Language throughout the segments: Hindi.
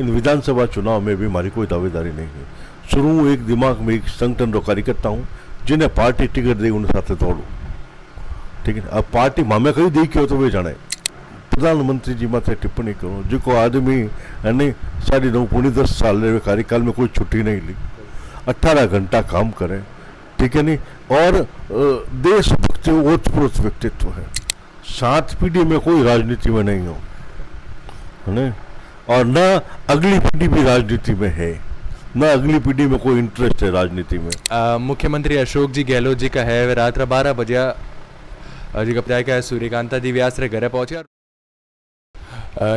इन विधानसभा चुनाव में भी हमारी कोई दावेदारी नहीं है। शुरू एक दिमाग में एक संगठन रो कार्यकर्ता हूँ, जिन्हें पार्टी टिकट दी उन साथ दौड़ू। ठीक है? अब पार्टी मामे कहीं दी क्यों तो वे जाने। प्रधानमंत्री जी माथे टिप्पणी करो जो आदमी यानी साढ़े नौ, पौनी दस साल कार्यकाल में कोई छुट्टी नहीं ली। अट्ठारह घंटा काम करें, ठीक है नहीं? और देशभक्ति ओतप्रोत व्यक्तित्व है। सात पीढ़ी में कोई राजनीति में नहीं हो, है और न अगली पीढ़ी भी राजनीति में है, न अगली पीढ़ी में कोई इंटरेस्ट है राजनीति में। मुख्यमंत्री अशोक जी गहलोत जी का है, रात बारह बजे। जी का है, सूर्यकांता जी व्यास घरे पहुँचे।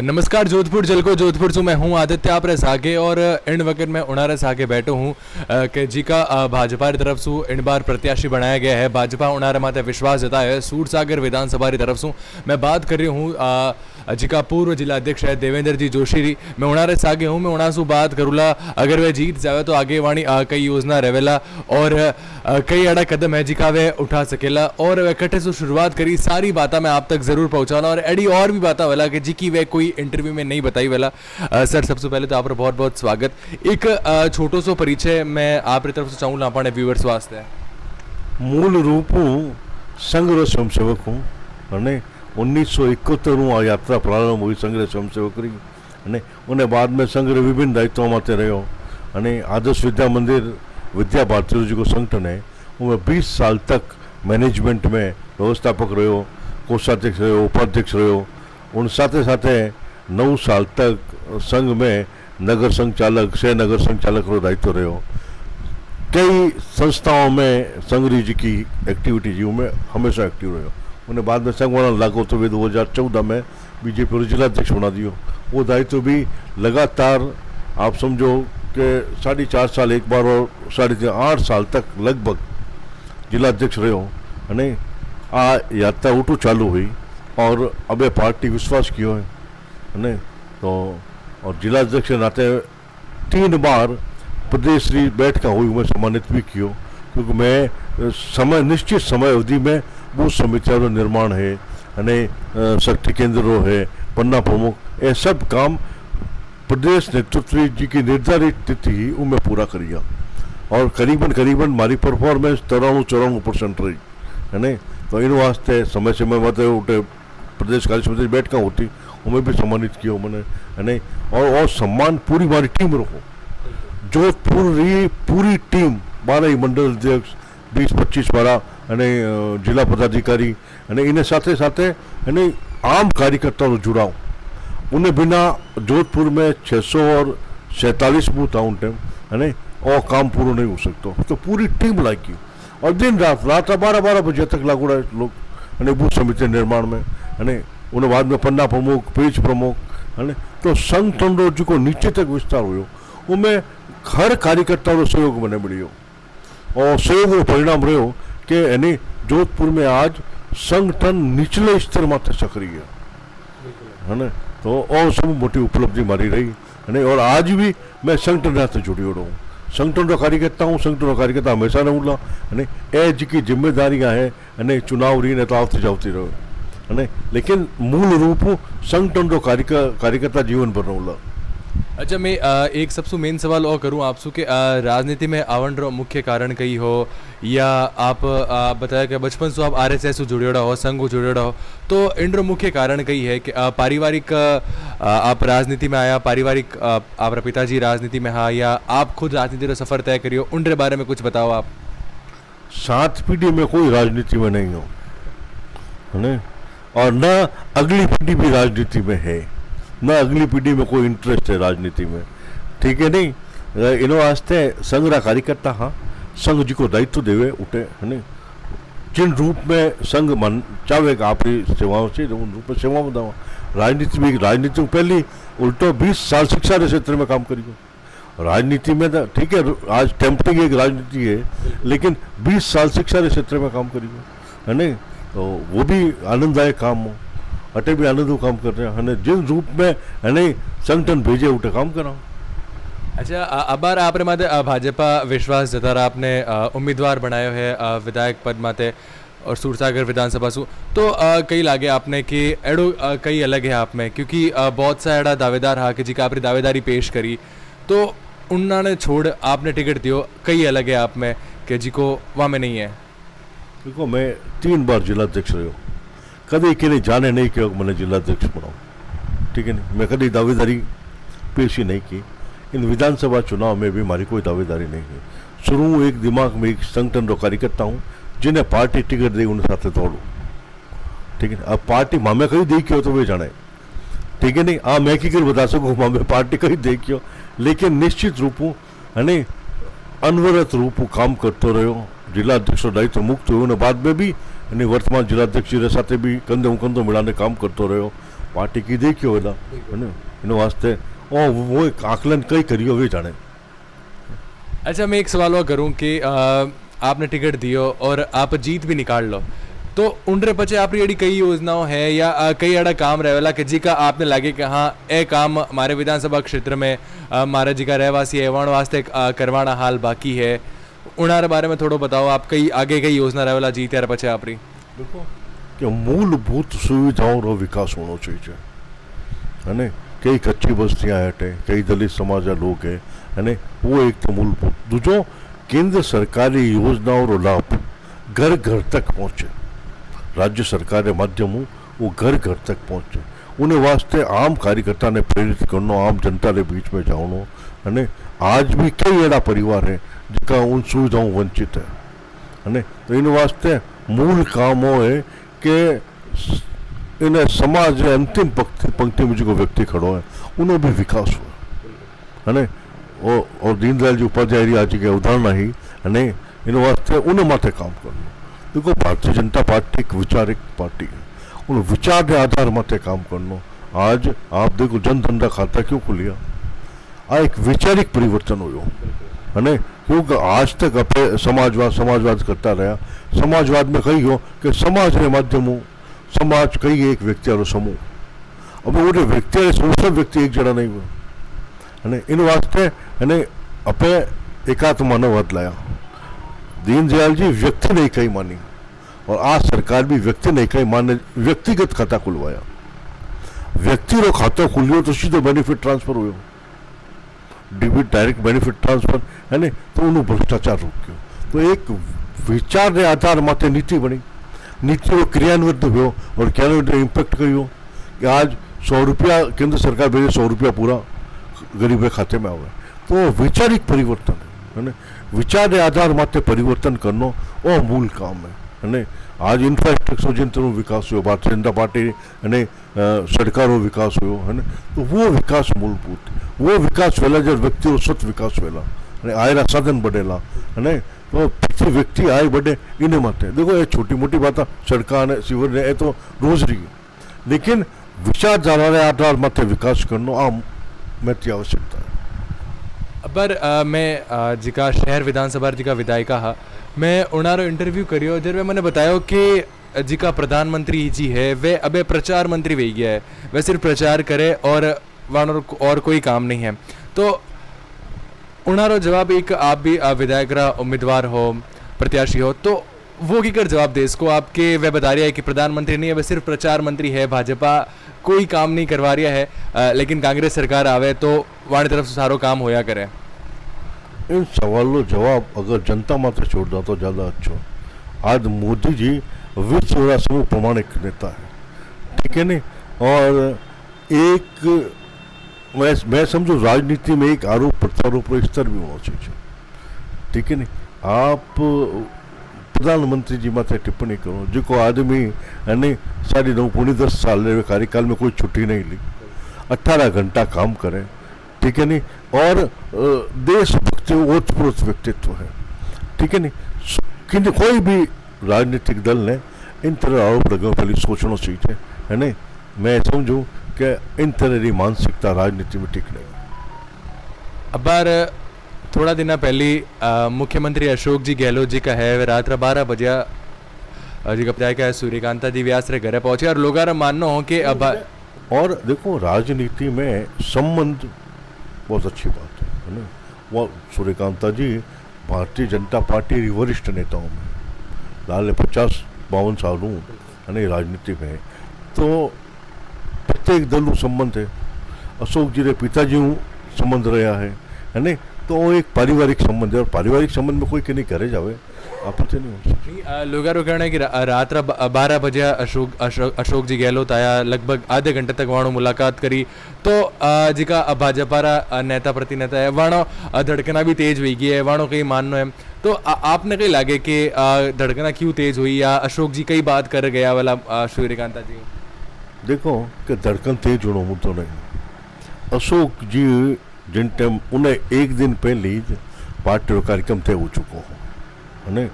नमस्कार, जोधपुर जलको जोधपुर से मैं हूँ आदित्य, आप रहे सागे और इन वक्त मैं उनारे सागे बैठो हूँ। कि जी का भाजपा की तरफ़ से इन बार प्रत्याशी बनाया गया है। भाजपा उनारे माते विश्वास जताया है। सूरसागर विधानसभा की तरफ़ से मैं बात कर रही हूँ जी का पूर्व जिला अध्यक्ष है देवेंद्र जी जोशी मैं उनारे सागे हूँ, मैं उना से बात करूला। अगर वह जीत जावे तो आगे वाणी कई योजना रहेला। और कई अड़ा कदम है जी वह उठा सकेला। और वे कट्ठे से शुरुआत करी, सारी बातें मैं आप तक ज़रूर पहुंचाना और एडी और भी बातें वाला कि जी की वे कोई इंटरव्यू में नहीं बताई वाला सर, सबसे पहले तो आप बहुत बहुत स्वागत। एक छोटो सो परिचय मैं आप तरफ़ से चाहूँ अपने व्यूवर्स वास्ते। मूल रूप हूँ संघ स्वयंसेवक हूँ ઓગણીસો એકોતેરનું આ યાત્રા પ્રારંભ हुई સંઘ સ્વયંસેવકરી અને ઉને बाद में संघ विभिन्न दायित्वों में रहो અને आदर्श विद्या मंदिर विद्या भारती जी को संगठन है मैं बीस साल तक मैनेजमेंट में व्यवस्थापक रहो कोषाध्यक्ष रहो उपाध्यक्ष रहो उन साथे साथे नौ साल तक संघ में नगर संचालक से नगर संचालक रो दायित्व रहो कई संस्थाओं में संघरी जी की एक्टिविटी जी में हमेशा एक्टिव रहो उन्हें बाद में संगवाना लागू तो वे दो हज़ार चौदह में बीजेपी को जिलाध्यक्ष बना दियो वो दायित्व भी लगातार आप समझो कि साढ़े चार साल एक बार और साढ़े तीन आठ साल तक लगभग जिलाध्यक्ष रहे हो અને આ યાત્રા ઉઠું ચાલુ हुई और अब पार्टी विश्वास कियो है तो और जिलाध्यक्ष के नाते तीन बार प्रदेश की बैठक हुई मैं सम्मानित भी किया क्योंकि मैं समय निश्चित समय अवधि में બહુ સમિતિઓનું निर्माण है અને शक्ति केंद्रों है पन्ना प्रमुख ये सब काम प्रदेश नेतृत्व जी की निर्धारित तिथि उनमें पूरा करिया और करीबन करीबन मारी परफॉर्मेंस तराणु चौराणु परसेंट रही है नहीं तो इन वास्ते समय समय मत उठे प्रदेश कार्य समिति बैठक होती उनमें भी सम्मानित किया मैंने है नहीं और और सम्मान पूरी हमारी टीम रखो जोधपुर पूरी टीम बारह मंडल अध्यक्ष बीस पच्चीस बारह અને जिला पदाधिकारी अने साथ સાથે आम कार्यकर्ताओं जुड़ाव उन्हें बिना जोधपुर में 600 और सैंतालीस बूथ आउंट हैं और काम पूरा नहीं हो सकता तो पूरी टीम लागी और दिन रात रात बारह बारह बजे तक लागू रहे लोग बूथ समिति निर्माण में उन्हें बाद में पन्ना प्रमुख पेज प्रमुख यानी तो संघ तंडोजी को नीचे तक विस्तार हुयो उनमें हर कार्यकर्ताओं सहयोग मैंने मिलियो और सहयोग परिणाम रो કે એની જોધપુર में आज संगठन निचले स्तर माथे सक्रिय है ना तो और सब मोटी उपलब्धि मारी रही है और आज भी मैं संगठन हाथ जुड़ी रहा हूँ संगठन का कार्यकर्ता हूँ संगठन का कार्यकर्ता हमेशा रहूँगा है एज की जिम्मेदारियाँ हैं चुनाव रही ने तो आवती जाती रहे है लेकिन मूल रूप संगठन का कार्यकर्ता जीवन भर रहूँगा अच्छा मैं एक सबसे मेन सवाल और करूँ आपसे कि राजनीति में आवन रो मुख्य कारण कही हो या आप, बताया कि बचपन से आप आरएसएस से जुड़े हो संघ जुड़े हो तो इन मुख्य कारण कही है कि पारिवारिक आप राजनीति में आया पारिवारिक आप पिताजी राजनीति में हाँ या आप खुद राजनीति का सफ़र तय करियो उन बारे में कुछ बताओ आप। सात पीढ़ी में कोई राजनीति में नहीं है और न अगली पीढ़ी भी राजनीति में है। न अगली पीढ़ी में कोई इंटरेस्ट है राजनीति में। ठीक है नहीं? इन वास्ते संघ रा कार्यकर्ता हाँ संघ जी को दायित्व देवे, उठे, है नहीं? जिन रूप में संघ मन चाहे आप सेवाओं से उन रूप में सेवा में दवा। राजनीति में राजनीति में पहली उल्टो बीस साल शिक्षा के क्षेत्र में काम करियो। राजनीति में तो ठीक है, आज टेम्पटिंग एक राजनीति है, लेकिन 20 साल शिक्षा के क्षेत्र में काम करियो, है नहीं? तो वो भी आनंददायक काम हो। अटे भी आनंद काम कर रहे हैं। जिन रूप में है संगठन भेजे उठे काम करा अच्छा अबार आपने माते भाजपा विश्वास जतारा आपने उम्मीदवार बनायो है विधायक पद माते और सूरसागर विधानसभा सु। तो अ, कई लागे आपने कि एड़ो कई अलग है आप में क्योंकि अ, बहुत सा एड़ा दावेदार हा कि जी का आपरी दावेदारी पेश करी। तो उन्होंने छोड़ आपने टिकट दियो कई अलग है आप में कि जी को वहाँ में नहीं है। देखो मैं तीन बार जिलाध्यक्ष रहो कभी किसी जाने नहीं किया कि मैंने जिलाध्यक्ष बनाऊँ ठीक है नहीं मैं कभी दावेदारी पेश ही नहीं की इन विधानसभा चुनाव में भी हमारी कोई दावेदारी नहीं है शुरू एक दिमाग में एक संगठन रो कार्यकर्ता हूँ जिन्हें पार्टी टिकट दी उन साथ दौड़ू ठीक है अब पार्टी मामे कहीं दी क्यों तो वे जाने ठीक है नहीं हाँ मैं की कर बता सकूँ मामे पार्टी कहीं दे क्यों लेकिन निश्चित रूप है नहीं અનવરત રૂપ કામ કરતો રહ્યો જિલ્લાધ્યક્ષનો દાયિત્વ મુક્ત થયું અને બાદ में भी એની વર્તમાન જિલ્લાધ્યક્ષ સાથે બી કંધે હું કંધો મિલાને કામ કરતો રહ્યો પાર્ટી કીધે કયો એલા અને એનો વાસ્તે ઓ वो एक आकलन कई करियो वे जाने अच्छा मैं एक सवाल और करूं कि अ, आपने टिकट दियो और आप जीत भी निकाल लो तो उनरे पचे आपरी एड़ी कई योजनाओं है या अ, कई अड़ा काम रहेला कि जी का आपने लागे कि हाँ ए काम हमारे विधानसभा क्षेत्र में अ, मारे जी का रहवासी है वण वास्ते अ, ઉણાર બારે મેં થોડો બતાવો આપ કઈ આગે કઈ યોજના રહેલા જી ત્યાર પછી આપણી દેખો કે મૂળભૂત સુવિધાઓનો વિકાસ હોવો જોઈએ અને કઈ કચ્છી બસ્તિયા હેઠે કઈ દલિત સમાજના લોક અને वो एक तो मूलभूत। दूजो केंद्र सरकारी योजनाओं रो लाभ घर घर तक पहुँचे। राज्य सरकार के माध्यम वो घर घर तक पहुँचे। उन्हें वास्ते आम कार्यकर्ता ने प्रेरित करना आम जनता बीच में जाना आज भी कई एड़ा परिवार है जिनका उन सुविधाओं वंचित है। है तो इन वास्ते मूल काम है कि इन समाज अंतिम पंक्ति पंक्ति में जो व्यक्ति खड़ो है, उन्हों भी विकास हुआ। है और और दीनदयाल जी उपाध्याय जी आज के उदाहरण ही। है इन वास्ते उन माथे काम करना। देखो, भारतीय जनता पार्टी एक विचारिक पार्टी है। उन विचार के आधार माथे काम करना। आज आप देखो जन धन का खाता क्यों खुलिया आ एक वैचारिक परिवर्तन है क्योंकि आज तक अपने समाजवाद समाजवाद करता रहा समाजवाद में कही हो कि समाज के माध्यम समाज कई एक व्यक्ति और समूह अब वो व्यक्ति समूह सब व्यक्ति एक जड़ा नहीं हुआ है इन वास्ते है अपे एकात्म मानववाद लाया दीनदयाल जी व्यक्ति नहीं कही मानी और आज सरकार भी व्यक्ति नहीं कही माने व्यक्तिगत खाता खुलवाया व्यक्ति रो खाता खुलियो तो सीधो बेनिफिट ट्रांसफ़र हुयो डिबिट डायरेक्ट बेनिफिट ट्रांसफ़र है ने तो उन्होंने भ्रष्टाचार रोक्यो तो एक विचार के आधार माथे नीति बनी। नीति क्रियान्वित हुयो और क्रियान्वित इम्पेक्ट करियो कि आज सौ रुपया, केंद्र सरकार भेजे सौ रुपया पूरा गरीब के खाते में आवे। तो वैचारिक परिवर्तन है है विचार के आधार माथे परिवर्तन करना, वो मूल काम है है आज इंफ्रास्ट्रक्चर जिन तरह विकास हुआ भारतीय जनता पार्टी है सरकारों विकास हुआ है तो वो विकास मूलभूत वो विकास वेला जब व्यक्ति सत विकास वेला અને આયરા સાધન બનેલા અને તો પછી વ્યક્તિ આય બને એને માટે देखो ये छोटी मोटी बात सड़का ने सीवर ने ये तो रोज रही है लेकिन विचारधारा ने आधार माथे विकास करना आ महत्व आवश्यकता है पर अ, मैं अ, जी का शहर विधानसभा जी का विधायिका मैं उनारो इंटरव्यू करियो जब मैंने बताया कि जी का प्रधानमंत्री जी है वे अबे प्रचार मंत्री वही गया है वह सिर्फ़ प्रचार करे और वहाँ और कोई काम नहीं है। तो उनारो जवाब एक आप भी विधायक रा उम्मीदवार हो प्रत्याशी हो तो वो की कर जवाब दे इसको आपके वह बता रहा है कि प्रधानमंत्री नहीं है वह सिर्फ़ प्रचार मंत्री है भाजपा कोई काम नहीं करवा रहा है अ, लेकिन कांग्रेस सरकार आवे तो वाणी तरफ़ से सारो काम होया करे। इन सवालों जवाब अगर जनता मात्र छोड़ दो तो ज़्यादा अच्छा। आज मोदी जी विश्व समूह प्रमाणिक नेता है। ठीक है नहीं? और एक, मैं मैं समझू राजनीति में एक आरोप प्रत्यारोप स्तर भी चाहिए ठीक है नहीं? आप प्रधानमंत्री जी माथे टिप्पणी करो जो आदमी, यानी साढ़े नौ, पौने दस साल कार्यकाल में कोई छुट्टी नहीं ली। अट्ठारह घंटा काम करें। ठीक है नहीं? और देशभक्ति ओतप्रोत व्यक्तित्व है ठीक है नहीं? किंतु कोई भी राजनीतिक दल ने इन तरह आरोप लगाओ पहले सोचना चाहिए है नहीं? मैं समझूं कि इन तरह की मानसिकता राजनीति में ठीक नहीं अब थोड़ा दिन पहले मुख्यमंत्री अशोक जी गहलोत जी का है वे रात बारह बजे जी का बताया है सूर्यकांता जी व्यास रे घरे पहुँचे और लोग मानना हो कि अब और देखो राजनीति में संबंध बहुत अच्छी बात है है ना? वह सूर्यकांता जी, भारतीय जनता पार्टी के वरिष्ठ नेताओं में, लाल ने पचास बावन सालों ना राजनीति में। तो प्रत्येक दल संबंध है। अशोक जी के पिताजी संबंध रहा है है तो एक पारिवारिक संबंध है और पारिवारिक संबंध में कोई कहीं करे जावे। आपत्ति नहीं सकती नहीं, लोग आरोप कहना है कि रात्र बारह बजे अशोक अशोक अशोक जी गहलोत आया लगभग आधे घंटे तक वाणो मुलाकात करी। तो जिका भाजपारा अ, नेता प्रतिनेता है वाणो धड़कना भी तेज हुई गई है वाणो कहीं माननो है। तो आ- आपने कहीं लागे कि धड़कना क्यों तेज हुई? या अशोक जी कई बात कर गया वाला सूर्यकांता जी? देखो कि धड़कन तेज होना मुद्दो नहीं। अशोक जी जिन टाइम उन्हें एक दिन पहले पार्टी रो कार्यक्रम तय हो चुको हो। है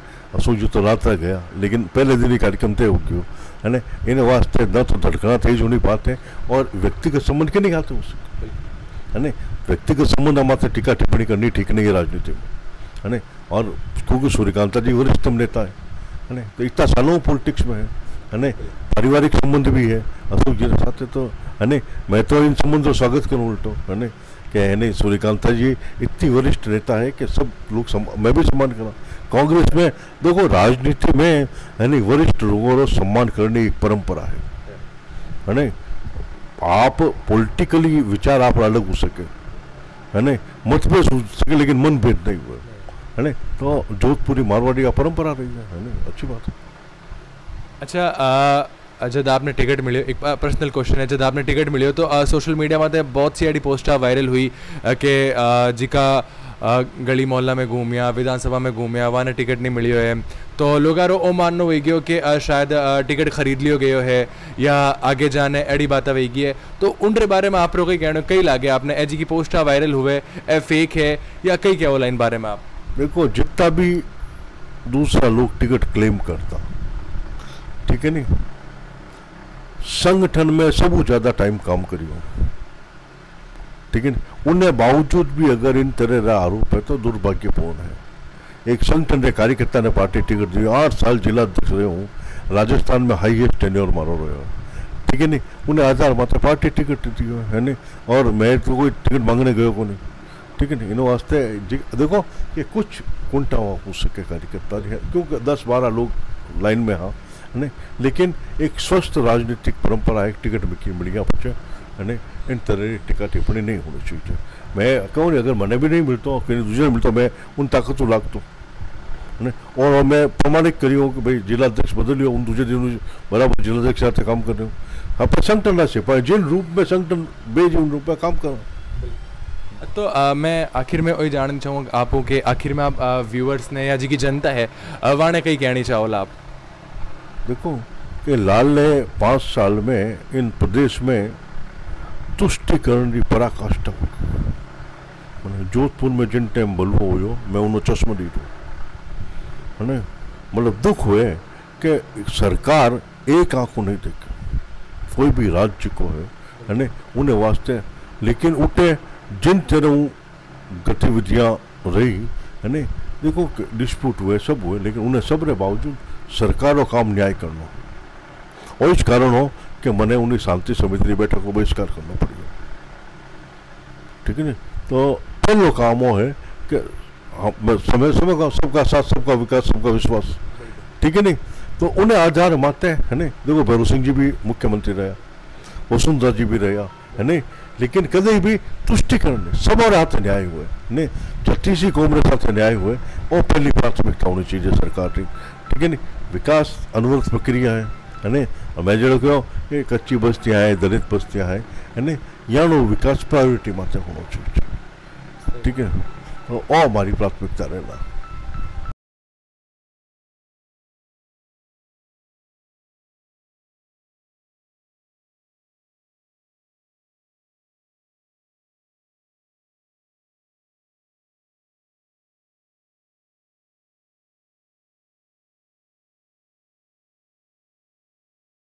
जी तो रात गया लेकिन पहले दिन ही कार्यक्रम तय हो गयो है इन वास्ते न तो धड़कना तेज होनी बात है, और व्यक्तिगत संबंध के नहीं आते उससे। है व्यक्तिगत संबंध हमारे टीका टिप्पणी करनी ठीक नहीं है राजनीति में। है और क्योंकि सूर्यकांता जी वरिष्ठतम नेता है। है तो इतना सालों पॉलिटिक्स में है। है पारिवारिक संबंध भी है। अशोक जी के साथ तो है मैं तो इन संबंधों स्वागत करूँ उल्टो। है कि नहीं सूर्यकांता जी इतनी वरिष्ठ नेता है कि सब लोग सम, मैं भी सम्मान करा कांग्रेस में देखो राजनीति में है नहीं वरिष्ठ लोगों को सम्मान करने की परंपरा है। है नहीं? आप पॉलिटिकली विचार आप अलग हो सके। है नहीं? मतभेद हो सके लेकिन मनभेद नहीं हुए है नहीं? तो जोधपुरी मारवाड़ी का परंपरा रही है। नहीं? अच्छी बात है। अच्छा अ, जब आपने टिकट मिलियो एक पर्सनल क्वेश्चन है, जब आपने टिकट मिलियो तो सोशल मीडिया में बहुत सी अड़ी पोस्टा वायरल हुई कि जिका गली मोहल्ला में घूमिया विधानसभा में घूमिया वहाँ ने टिकट नहीं मिली है तो लोगारो ओ, माननो वही गयो कि शायद टिकट खरीद लियो गयो है या आगे जाने अड़ी बात वही गई है। तो उनके बारे में आप लोग कहना, कई लागे आपने एजी की पोस्टा वायरल हुए ए फेक है, या कई क्या होला इन बारे में आप? देखो, जितना भी दूसरा लोग टिकट क्लेम करता, ठीक है नहीं? संगठन में सब ज़्यादा टाइम काम करियो। ठीक है नहीं उन्हें बावजूद भी अगर इन तरह का आरोप है तो दुर्भाग्यपूर्ण है। एक संगठन के कार्यकर्ता ने पार्टी टिकट दी, आठ साल जिला अध्यक्ष रहे हूँ, राजस्थान में हाईएस्ट टेन्योर मारो रहे ठीक है नहीं उन्हें आधार मात्र पार्टी टिकट दी है नहीं और मैं तो कोई टिकट मांगने गयो को नहीं ठीक है नहीं इन वास्ते देखो कि कुछ कुंटा हो सके कार्यकर्ता क्योंकि दस बारह लोग लाइन में हाँ। है नहीं लेकिन एक स्वस्थ राजनीतिक परंपरा है टिकट मिकी मिलिया पहुंचे है नहीं इन तरह की टीका टिप्पणी नहीं होनी चाहिए मैं कहूँ नहीं, अगर मैंने भी नहीं मिलता कहीं दूसरे ने मिलता मैं उन ताकतों लागतो है नहीं और मैं प्रमाणित करियो कि भाई जिला अध्यक्ष बदलियो उन दूसरे दिन बराबर जिला अध्यक्ष साथ काम कर रहे हो આપણે સંગઠનના છે પણ જે રૂપમાં સંગઠન બે જેવું રૂપમાં કામ કરો तो अ, मैं आखिर में वही जानना चाहूँगा आपको कि आखिर में आप व्यूअर्स ने या जी की जनता है अ, वाणे कहीं कहनी चाहोला आप देखो कि लाल ने पाँच साल में इन प्रदेश में तुष्टिकरण की पराकाष्ठा मैंने जोधपुर में जिन टाइम बलवो हुयो, मैं उन्होंने चश्मो दीधो है मतलब दुख हुए कि सरकार एक आँखों नहीं देखे कोई भी राज्य को है है उन्हें वास्ते, लेकिन उठे जिन तरह गतिविधियाँ रही है देखो डिस्प्यूट हुए, सब हुए, लेकिन उन्हें सब रे बावजूद सरकारों काम न्याय करना और इस कारण हो कि मैंने उन्हें शांति समिति बैठक को बहिष्कार करना पड़ेगा ठीक है ना तो पहलो काम वो है कि समय समय का सबका साथ सबका विकास सबका विश्वास ठीक है नहीं तो उन्हें आधार मानते हैं नहीं देखो भैरू सिंह जी भी मुख्यमंत्री रहा वसुंधरा जी भी रहा है नहीं लेकिन कदे भी तुष्टिकरण नहीं सब हाथ न्याय हुए नहीं छत्तीसी कौम के साथ न्याय हुए और पहली प्राथमिकता होनी चाहिए सरकार की ठीक है नहीं विकास अनवरत प्रक्रिया है है मैं जो कहो कि कच्ची बस्तियाँ हैं, दलित बस्तियाँ हैं है नहीं यानो विकास प्रायोरिटी मात्र होना चाहिए। ठीक है? तो और हमारी प्राथमिकता रहना।